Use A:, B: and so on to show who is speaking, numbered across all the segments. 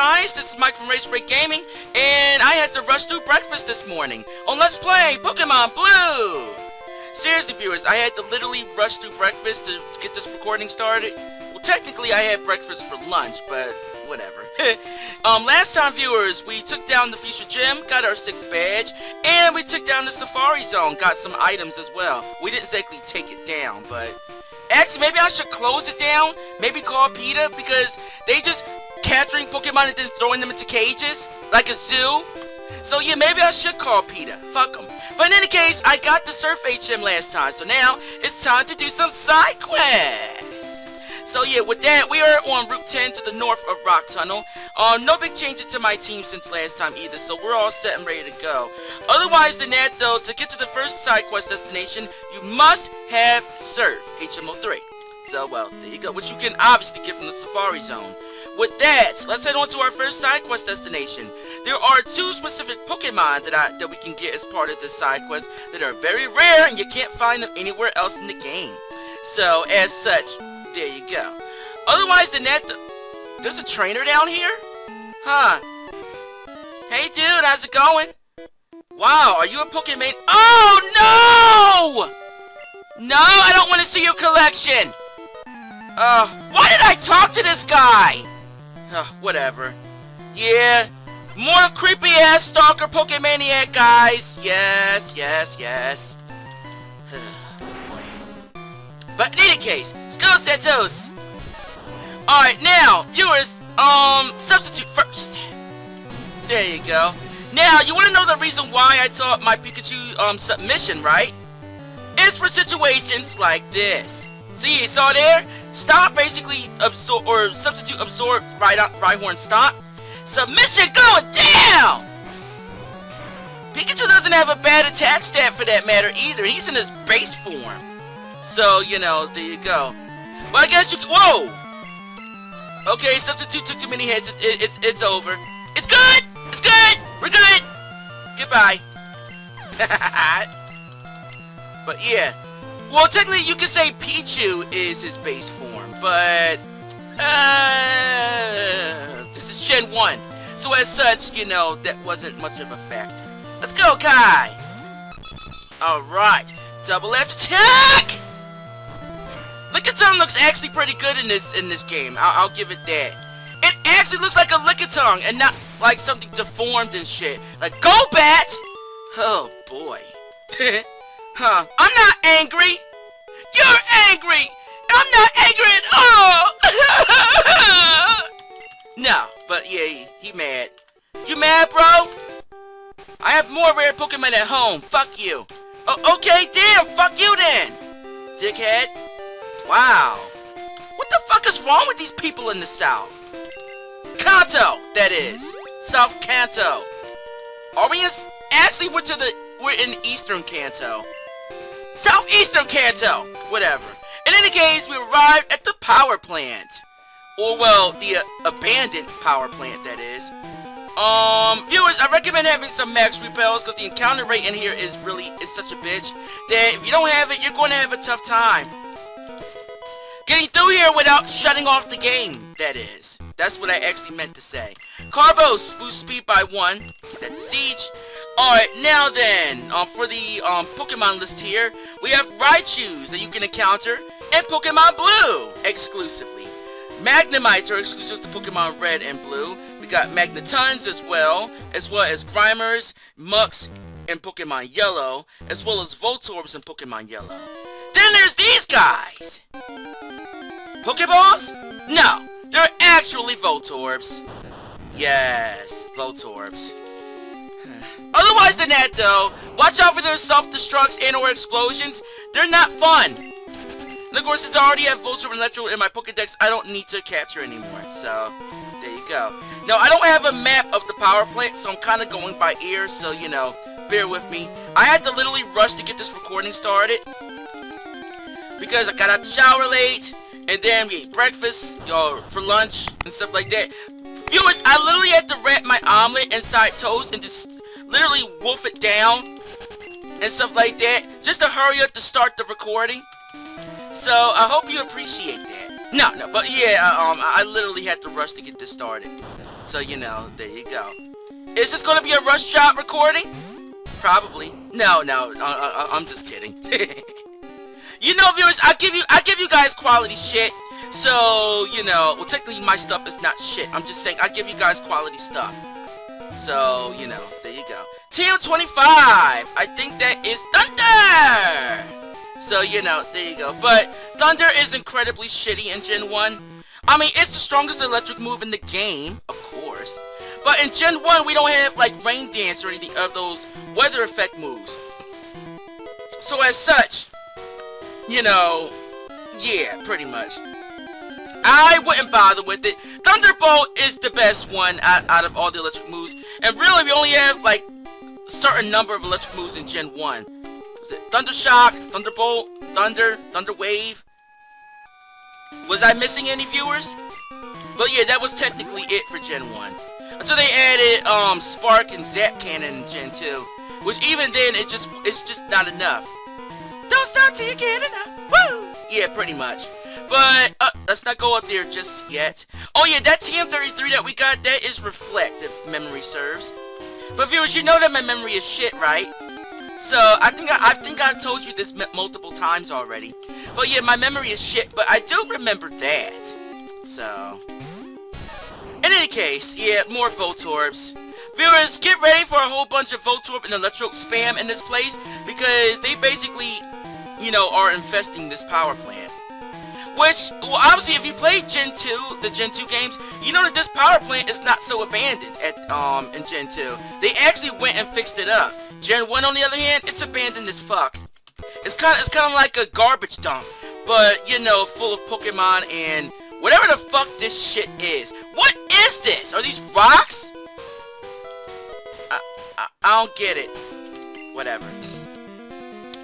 A: guys? This is Mike from Ragebreak Gaming, and I had to rush through breakfast this morning on Let's Play Pokemon Blue! Seriously, viewers, I had to literally rush through breakfast to get this recording started. Well, technically, I had breakfast for lunch, but whatever. um, last time, viewers, we took down the Fuchsia Gym, got our sixth badge, and we took down the Safari Zone, got some items as well. We didn't exactly take it down, but... Actually, maybe I should close it down, maybe call PETA, because they just capturing Pokemon and then throwing them into cages, like a zoo. So yeah, maybe I should call PETA. Fuck him. But in any case, I got the Surf HM last time, so now it's time to do some side quests. So yeah, with that, we are on Route 10 to the north of Rock Tunnel. Um, no big changes to my team since last time either, so we're all set and ready to go. Otherwise than that though, to get to the first side quest destination, you must have Surf HM03. So well, there you go, which you can obviously get from the Safari Zone. With that, let's head on to our first side quest destination. There are two specific Pokemon that I that we can get as part of this side quest that are very rare and you can't find them anywhere else in the game. So, as such, there you go. Otherwise than that, there's a trainer down here? Huh. Hey dude, how's it going? Wow, are you a Pokemon? Oh no! No, I don't want to see your collection! Uh, why did I talk to this guy? Uh, whatever. Yeah, more creepy ass stalker Pokemaniac guys. Yes, yes, yes. but in any case, go Santos. Alright, now, viewers, um, substitute first. There you go. Now, you want to know the reason why I taught my Pikachu um, submission, right? It's for situations like this. See, you saw there? Stop basically absorb or substitute absorb right Rhyhorn stop. Submission going down! Pikachu doesn't have a bad attack stat for that matter either. He's in his base form. So, you know, there you go. Well, I guess you can, whoa! Okay, substitute took too many hits. It's, it, it's, it's over. It's good! It's good! We're good! Goodbye. but yeah. Well, technically, you could say Pichu is his base form, but... Uh, this is Gen 1. So as such, you know, that wasn't much of a factor. Let's go, Kai! Alright. Double edge attack! Lickitung looks actually pretty good in this in this game. I'll, I'll give it that. It actually looks like a Lickitung and not like something deformed and shit. Like, go, Bat! Oh, boy. Huh. I'm not angry. You're angry. I'm not angry at all. no, but yeah, he, he mad. You mad, bro? I have more rare Pokemon at home. Fuck you. Oh, okay, damn. Fuck you then. Dickhead. Wow. What the fuck is wrong with these people in the South? Kanto, that is. South Kanto. Are we. Actually, we're to the... We're in Eastern Kanto. Southeastern Kanto! Whatever. In any case, we arrived at the power plant. Or, well, the uh, abandoned power plant, that is. Um, viewers, I recommend having some max repels because the encounter rate in here is really, is such a bitch that if you don't have it, you're going to have a tough time. Getting through here without shutting off the game, that is. That's what I actually meant to say. Carbos, boost speed by one. That's Siege. Alright, now then, um, for the um, Pokemon list here, we have Raichus that you can encounter, and Pokemon Blue, exclusively. Magnemites are exclusive to Pokemon Red and Blue. We got Magnetons as well, as well as Grimers, Mucks, and Pokemon Yellow, as well as Voltorbs in Pokemon Yellow. Then there's these guys! Pokeballs? No, they're actually Voltorbs. Yes, Voltorbs. Otherwise than that, though, watch out for their self-destructs and or explosions. They're not fun. And of course, since I already have Voltorb and Electro in my Pokedex, I don't need to capture anymore. So, there you go. Now, I don't have a map of the power plant, so I'm kind of going by ear, so, you know, bear with me. I had to literally rush to get this recording started. Because I got out the shower late, and then we ate breakfast, you know, for lunch, and stuff like that. Viewers, I literally had to wrap my omelet inside toast and just literally wolf it down and stuff like that just to hurry up to start the recording. So I hope you appreciate that. No, no, but yeah, uh, um, I literally had to rush to get this started. So, you know, there you go. Is this gonna be a rush job recording? Probably. No, no, uh, uh, I'm just kidding. you know, viewers, I give you, I give you guys quality shit. So, you know, well, technically my stuff is not shit. I'm just saying, I give you guys quality stuff. So, you know, there you go. TM25! I think that is Thunder! So, you know, there you go. But, Thunder is incredibly shitty in Gen 1. I mean, it's the strongest electric move in the game, of course. But in Gen 1, we don't have, like, Rain Dance or anything of those weather effect moves. So as such, you know, yeah, pretty much. I wouldn't bother with it. Thunderbolt is the best one out, out of all the electric moves. And really, we only have, like, a certain number of electric moves in Gen 1. Was it Thundershock, Thunderbolt, Thunder, Thunder Wave? Was I missing any viewers? But yeah, that was technically it for Gen 1. Until they added um, Spark and Zap Cannon in Gen 2. Which even then, it just it's just not enough. Don't stop till you get enough. Woo! Yeah, pretty much. But, uh, let's not go up there just yet. Oh yeah, that TM33 that we got, that is Reflect, if memory serves. But viewers, you know that my memory is shit, right? So, I think I, I think I told you this multiple times already. But yeah, my memory is shit, but I do remember that. So... In any case, yeah, more Voltorbs. Viewers, get ready for a whole bunch of Voltorb and Electro spam in this place, because they basically, you know, are infesting this power plant. Which, well, obviously, if you played Gen 2, the Gen 2 games, you know that this power plant is not so abandoned at um in Gen 2. They actually went and fixed it up. Gen 1, on the other hand, it's abandoned as fuck. It's kind of it's kind of like a garbage dump, but you know, full of Pokemon and whatever the fuck this shit is. What is this? Are these rocks? I, I, I don't get it. Whatever.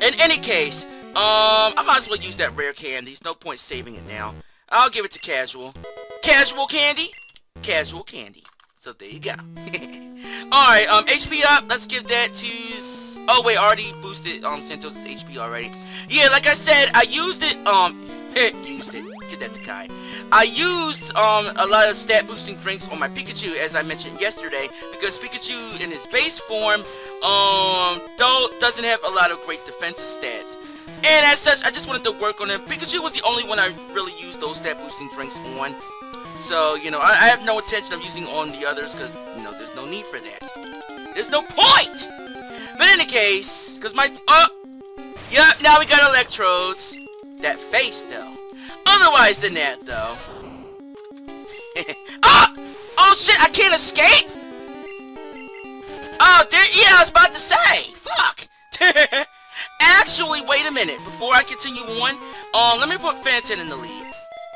A: In any case, um, I might as well use that rare candy. There's no point saving it now. I'll give it to casual. Casual candy? Casual candy. So there you go. Alright, um, HP up. Let's give that to... Oh, wait, already boosted, um, Santos' HP already. Yeah, like I said, I used it, um, used it. Get that to Kai. I used, um, a lot of stat boosting drinks on my Pikachu, as I mentioned yesterday, because Pikachu, in his base form, um, though, doesn't have a lot of great defensive stats. And as such, I just wanted to work on him. Pikachu was the only one I really used those stat boosting drinks on. So, you know, I, I have no intention of using on the others because, you know, there's no need for that. There's no point! But in any case, because my... Oh! Yep, now we got electrodes. That face, though. Otherwise than that, though. ah! Oh, shit, I can't escape? Oh, there, yeah, I was about to say. Fuck. Actually, wait a minute. Before I continue on, um, let me put Phantom in the lead.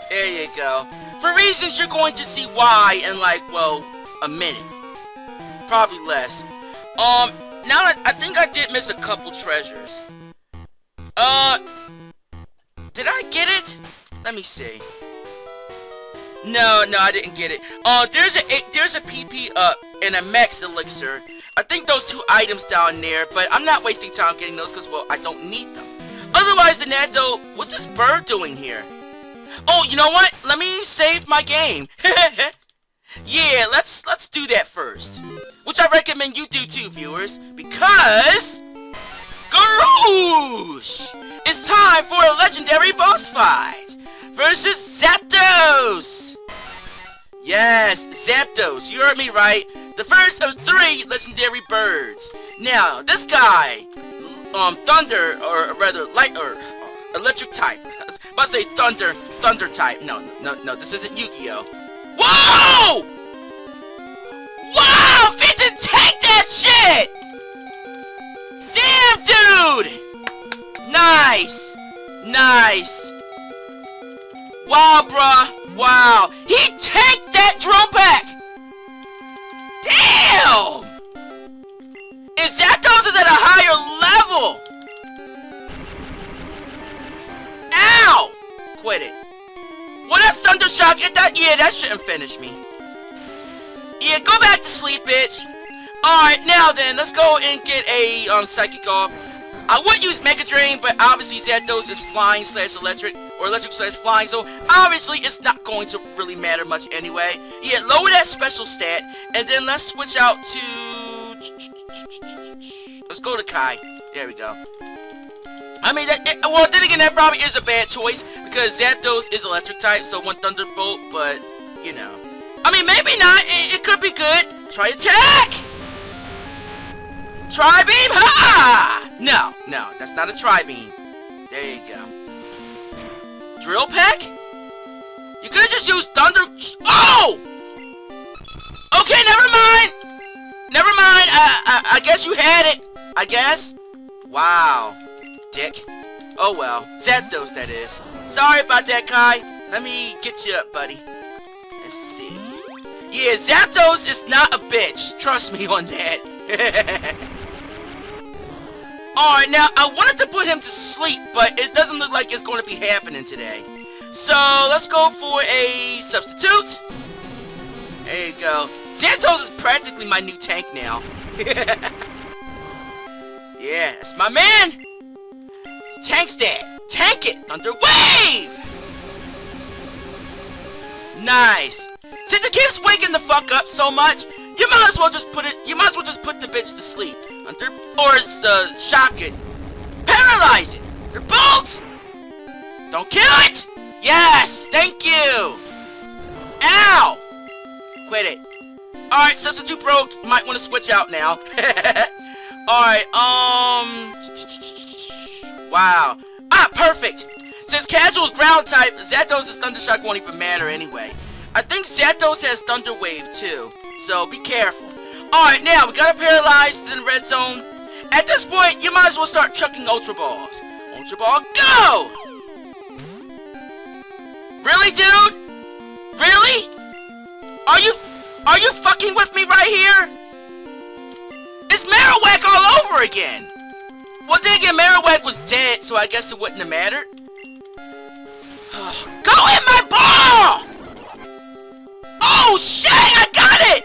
A: There you go. For reasons you're going to see why in like, well, a minute. Probably less. Um, now I, I think I did miss a couple treasures. Uh, did I get it? Let me see. No, no, I didn't get it. Uh, there's a, a there's a PP up and a max elixir I think those two items down there, but I'm not wasting time getting those because, well, I don't need them. Otherwise than that, though, what's this bird doing here? Oh, you know what? Let me save my game. yeah, let's let's do that first. Which I recommend you do too, viewers, because Garoosh! It's time for a legendary boss fight versus Zapdos! Yes, Zapdos, you heard me right. The first of three legendary birds. Now, this guy, um, Thunder, or rather, light, or uh, electric type. I was about to say Thunder, Thunder type. No, no, no, this isn't Yu-Gi-Oh! Whoa! Wow! Fenton, take that shit! Damn, dude! Nice! Nice! Wow, bruh! Wow! He take that drum back! Damn! Zapdos is at a higher level! Ow! Quit it. Well, that's Thunder Shock. It, that, yeah, that shouldn't finish me. Yeah, go back to sleep, bitch. Alright, now then, let's go and get a um, Psychic off. I would use Mega Drain, but obviously Zapdos is flying slash electric, or electric slash flying, so obviously it's not going to really matter much anyway. Yeah, lower that special stat, and then let's switch out to... Let's go to Kai. There we go. I mean, that, it, well, then again, that probably is a bad choice, because Zapdos is electric type, so one Thunderbolt, but, you know. I mean, maybe not. It, it could be good. Tri Attack! Tri-beam? Ha! No, no, that's not a tri-beam. There you go. Drill peck? You could just used thunder... Oh! Okay, never mind! Never mind, I, I, I guess you had it. I guess. Wow. Dick. Oh well. Zapdos, that is. Sorry about that, Kai. Let me get you up, buddy. Let's see. Yeah, Zapdos is not a bitch. Trust me on that. Alright, now, I wanted to put him to sleep, but it doesn't look like it's going to be happening today. So, let's go for a substitute. There you go. Santos is practically my new tank now. yeah, it's my man! Tank's dead. Tank it! Thunder Wave! Nice. Since it keeps waking the fuck up so much, you might as well just put it, you might as well just put the bitch to sleep. Uh, shock it. Paralyze it! Your bolt! Don't kill it! Yes! Thank you! Ow! Quit it. Alright, substitute broke. You might want to switch out now. Alright, um... Wow. Ah, perfect! Since Casual's ground type, Zapdos' Thunder Shock won't even matter anyway. I think Zapdos has Thunder Wave too, so be careful. Alright, now, we got him paralyzed in the red zone. At this point, you might as well start chucking Ultra Balls. Ultra Ball, go! Really, dude? Really? Are you... Are you fucking with me right here? It's Marowak all over again! Well, then again, Marowak was dead, so I guess it wouldn't have mattered. Go in my ball! Oh, shit! I got it!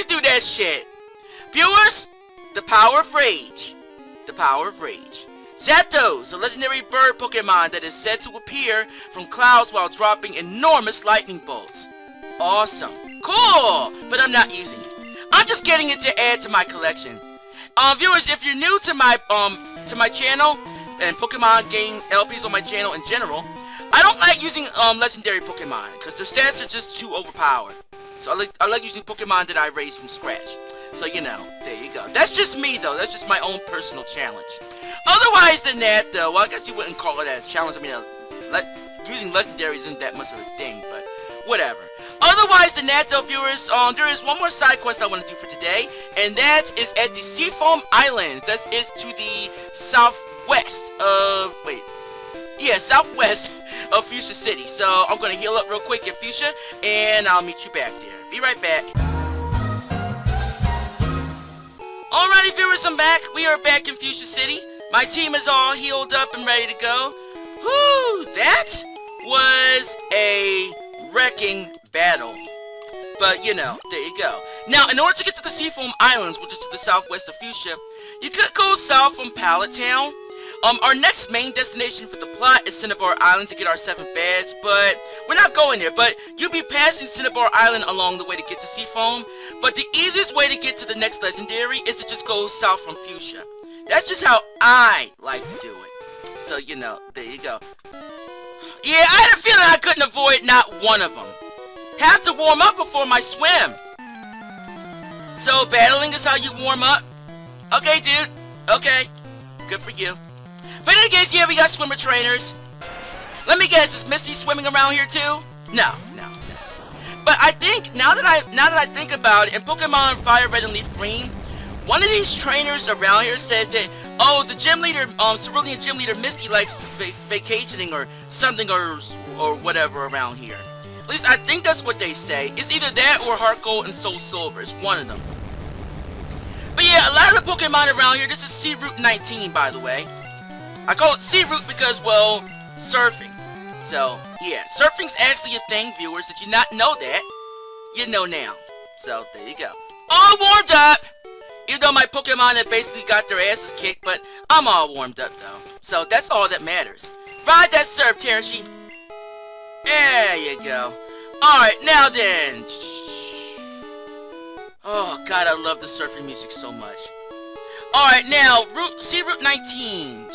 A: 40 through that shit. Viewers, the power of rage. The power of rage. Zapdos, a legendary bird Pokemon that is said to appear from clouds while dropping enormous lightning bolts. Awesome. Cool! But I'm not using it. I'm just getting it to add to my collection. Um, viewers, if you're new to my um to my channel and Pokemon game LPs on my channel in general, I don't like using um legendary Pokemon because their stats are just too overpowered. So I like I like using Pokemon that I raised from scratch. So you know, there you go. That's just me though. That's just my own personal challenge. Otherwise than that, though, well, I guess you wouldn't call it a challenge. I mean, using legendaries isn't that much of a thing, but whatever. Otherwise than that, though, viewers, um, there is one more side quest I want to do for today, and that is at the Seafoam Islands. That is to the southwest of, wait, yeah, southwest of Fuchsia City. So I'm to heal up real quick in Fuchsia, and I'll meet you back there. Be right back. Alrighty, viewers, I'm back. We are back in Fuchsia City. My team is all healed up and ready to go. Whew, that was a wrecking battle. But, you know, there you go. Now, in order to get to the Seafoam Islands, which is to the southwest of Fuchsia, you could go south from Pallet Town, um, our next main destination for the plot is Cinnabar Island to get our 7 badge, but we're not going there, but you'll be passing Cinnabar Island along the way to get to Seafoam, but the easiest way to get to the next legendary is to just go south from Fuchsia. That's just how I like to do it. So, you know, there you go. Yeah, I had a feeling I couldn't avoid not one of them. Have to warm up before my swim. So, battling is how you warm up? Okay, dude. Okay. Good for you. But in case, yeah, we got swimmer trainers. Let me guess, is Misty swimming around here too? No, no, no. But I think, now that I now that I think about it, in Pokemon Fire Red and Leaf Green, one of these trainers around here says that, oh, the gym leader, um, Cerulean gym leader Misty likes va vacationing or something or, or whatever around here. At least I think that's what they say. It's either that or Heart Gold and Soul Silver. It's one of them. But yeah, a lot of the Pokemon around here, this is Sea Route 19, by the way. I call it Sea Route because, well, surfing. So, yeah, surfing's actually a thing, viewers. Did you not know that? You know now. So, there you go. All warmed up! Even though my Pokemon have basically got their asses kicked, but I'm all warmed up though. So that's all that matters. Ride that surf, Tarashi. There you go. Alright, now then. Oh, God, I love the surfing music so much. Alright, now, route, Sea Route 19.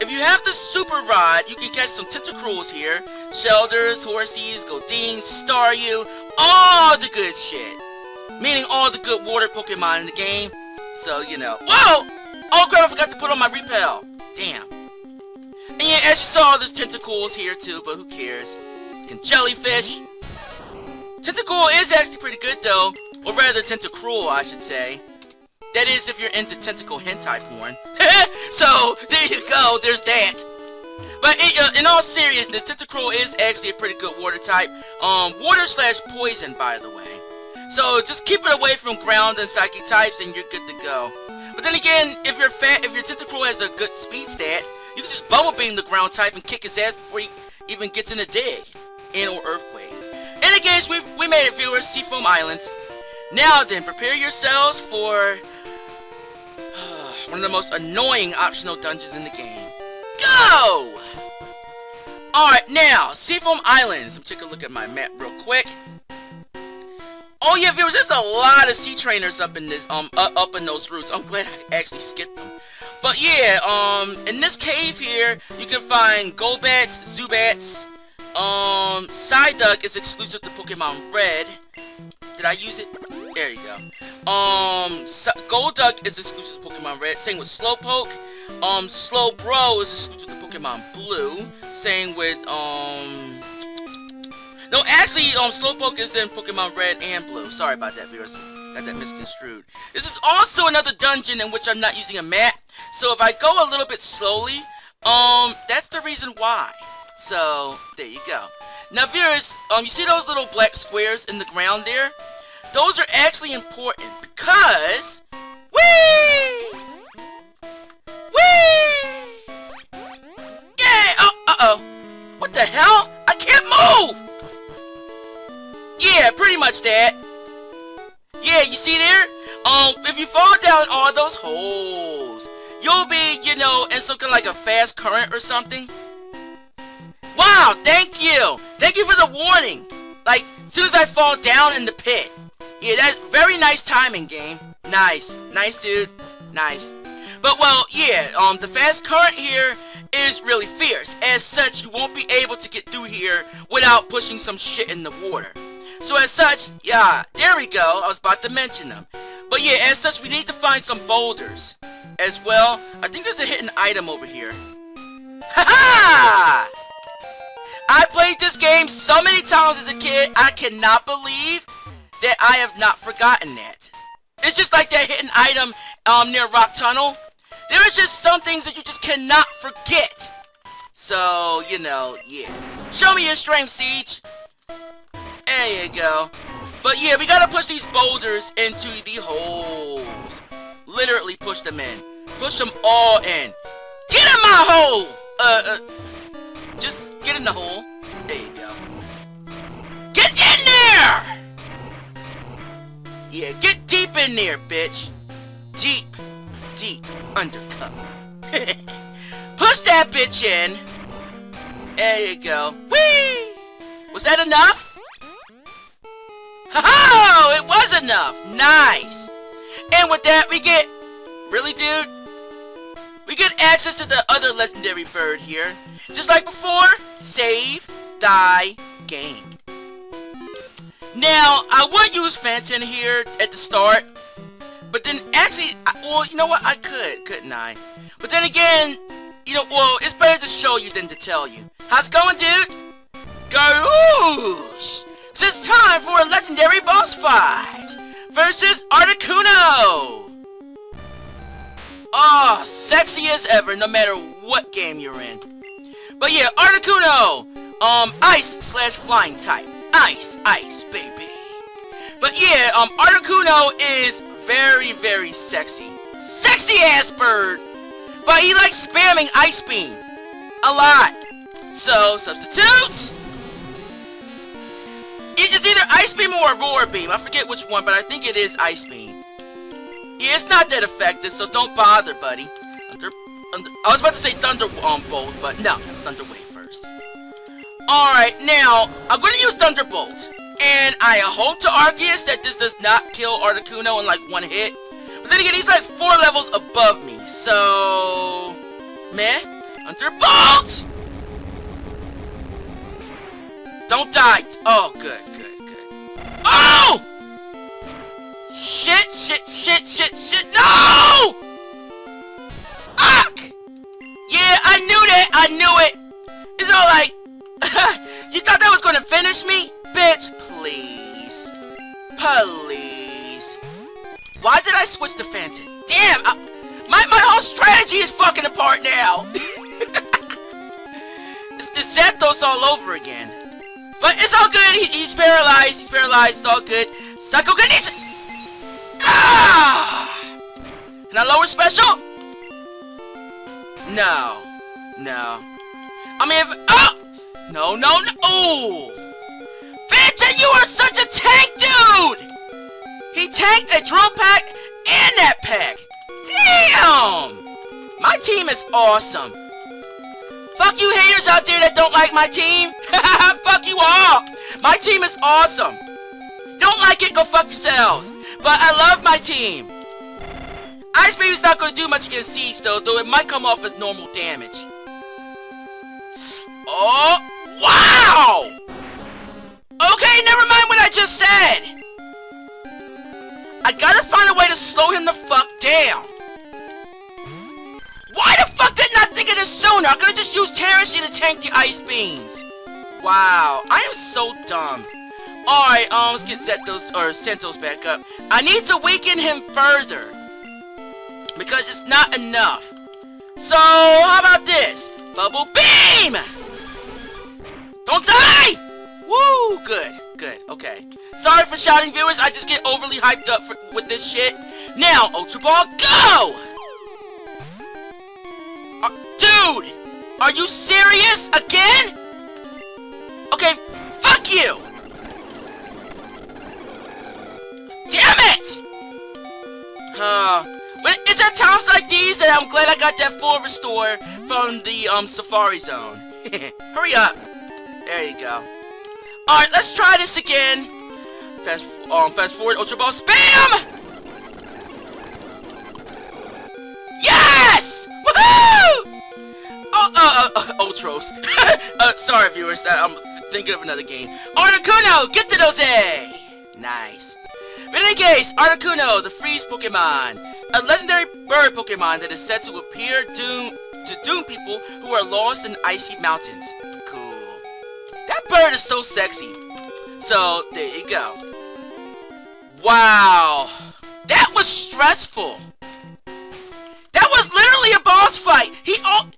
A: If you have the Super Rod, you can catch some Tentacruels here. Shelders, Horseas, Goldeen, Staryu, all the good shit. Meaning all the good water Pokemon in the game. So, you know. Whoa! Oh, crap, I forgot to put on my repel. Damn. And yeah, as you saw, there's Tentacools here too, but who cares? can jellyfish. Tentacool is actually pretty good though, or rather Tentacruel, I should say. That is if you're into tentacle hentai porn. so, there you go, there's that. But in, uh, in all seriousness, Tentacruel is actually a pretty good water type. Um, water slash poison, by the way. So just keep it away from ground and psychic types and you're good to go. But then again, if your fat, if your Tentacruel has a good speed stat, you can just bubble beam the ground type and kick his ass before he even gets in a dig and or earthquake. In the case, we we made it, viewers. Seafoam Islands. Now then, prepare yourselves for one of the most annoying optional dungeons in the game. Go! Alright, now, Seafoam Islands. Let me take a look at my map real quick. Oh yeah, viewers, there's a lot of sea trainers up in this, um, uh, up in those routes. I'm glad I actually skipped them. But yeah, um, in this cave here, you can find Golbats, Zubats, um, Psyduck is exclusive to Pokemon Red. Did I use it? There you go. Um, Golduck is exclusive to Pokemon Red. Same with Slowpoke. Um, Slowbro is exclusive to Pokemon Blue. Same with, um... No, actually, um, Slowpoke is in Pokemon Red and Blue. Sorry about that, viewers. Got that misconstrued. This is also another dungeon in which I'm not using a map. So if I go a little bit slowly, um, that's the reason why. So, there you go. Now, viewers, um, you see those little black squares in the ground there? Those are actually important because... Whee! Whee! Yeah! Oh, uh-oh. What the hell? I can't move! Yeah, pretty much that. Yeah, you see there? Um, if you fall down all those holes, you'll be, you know, in something like a fast current or something. Wow, thank you! Thank you for the warning! Like, as soon as I fall down in the pit. Yeah, that's very nice timing, game. Nice. Nice, dude. Nice. But, well, yeah, um, the fast current here is really fierce. As such, you won't be able to get through here without pushing some shit in the water. So as such, yeah, there we go. I was about to mention them. But yeah, as such, we need to find some boulders as well. I think there's a hidden item over here. Ha ha! I played this game so many times as a kid, I cannot believe that I have not forgotten that. It's just like that hidden item um, near Rock Tunnel. There are just some things that you just cannot forget. So, you know, yeah. Show me your strength, Siege. There you go. But yeah, we gotta push these boulders into the holes. Literally push them in. Push them all in. Get in my hole! Uh, uh, just Get in the hole. Yeah, get deep in there, bitch. Deep, deep undercover. Push that bitch in. There you go. Whee! Was that enough? Oh, it was enough. Nice. And with that, we get... Really, dude? We get access to the other legendary bird here. Just like before, save thy game. Now, I would use Phantom here at the start, but then actually, I, well, you know what? I could, couldn't I? But then again, you know, well, it's better to show you than to tell you. How's it going, dude? Garoosh! So it's time for a legendary boss fight versus Articuno! Oh, sexy as ever, no matter what game you're in. But yeah, Articuno! Um, ice slash flying type. Ice, ice, baby. But yeah, um, Articuno is very, very sexy. Sexy ass bird! But he likes spamming Ice Beam. A lot. So, substitute! It's either Ice Beam or Roar Beam. I forget which one, but I think it is Ice Beam. Yeah, it's not that effective, so don't bother, buddy. Thunder, thunder I was about to say Thunder um, Bolt, but no, Thunder Wave first. Alright, now, I'm gonna use Thunderbolt. And I hope to Arceus that this does not kill Articuno in like one hit. But then again, he's like four levels above me, so... Meh. Thunderbolt! Don't die! Oh, good, good, good. Oh! Shit, shit, shit, shit, shit, no! Fuck! Yeah, I knew that, I knew it! It's all like... you thought that was gonna finish me? Bitch, please. Please. Why did I switch to Phantom? Damn! I, my, my whole strategy is fucking apart now! it's, it's Zapdos all over again. But it's all good. He, he's paralyzed. He's paralyzed. It's all good. Psychokinesis! Ah! Can I lower special? No. No. I mean, if... Oh! No, no, no! Oh! Vincent, you are such a tank dude! He tanked a drum pack and that pack! Damn! My team is awesome. Fuck you haters out there that don't like my team. fuck you all. My team is awesome. Don't like it, go fuck yourselves. But I love my team. Ice Baby's not going to do much against Siege, though, though it might come off as normal damage. Oh, wow! Okay, never mind what I just said. I gotta find a way to slow him the fuck down. Why the fuck didn't I think of this sooner? I could've just used Terrace to tank the ice beams. Wow, I am so dumb. Alright, um, let's get Zetos, or Sentos back up. I need to weaken him further. Because it's not enough. So, how about this? Bubble Beam! Don't die! Woo, good, good, okay. Sorry for shouting, viewers, I just get overly hyped up for, with this shit. Now, Ultra Ball, go! Uh, dude! Are you serious? Again? Okay, fuck you! Damn it! Huh. but it's at times like these that I'm glad I got that full restore from the um Safari Zone. Hurry up! There you go. Alright, let's try this again. Fast, um, fast forward, Ultra Ball, spam! Yes! Woohoo! Oh, uh, uh, uh Ultros. uh, sorry, viewers, that I'm thinking of another game. Articuno, get to those A! Nice. But in any case, Articuno, the freeze Pokemon. A legendary bird Pokemon that is said to appear doom to doom people who are lost in icy mountains. That bird is so sexy. So, there you go. Wow. That was stressful. That was literally a boss fight. He oh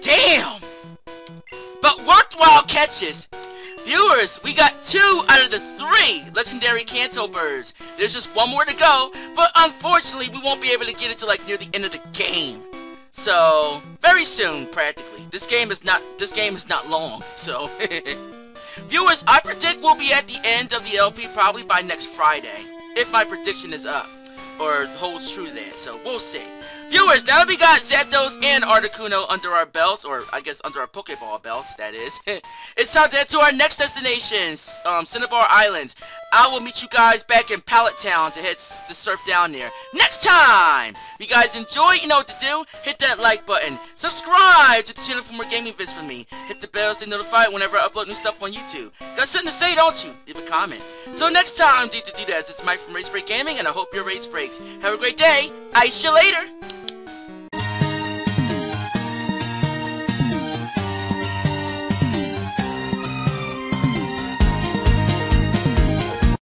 A: Damn. But worthwhile catches. Viewers, we got two out of the three legendary Kanto birds. There's just one more to go, but unfortunately we won't be able to get it to like near the end of the game. So, very soon, practically. This game is not this game is not long, so Viewers, I predict we'll be at the end of the LP probably by next Friday, if my prediction is up, or holds true then, so we'll see. Viewers, now that we got Zapdos and Articuno under our belts, or I guess under our Pokeball belts, that is, it's time to head to our next destination, um, Cinnabar Island. I will meet you guys back in Pallet Town to head to surf down there. Next time! If you guys enjoy, you know what to do. Hit that like button. Subscribe to the channel for more gaming vids from me. Hit the bell to stay notified whenever I upload new stuff on YouTube. Got something to say, don't you? Leave a comment. So next time, do that, it's Mike from Ragebreak Gaming, and I hope your rage breaks. Have a great day. I see you later.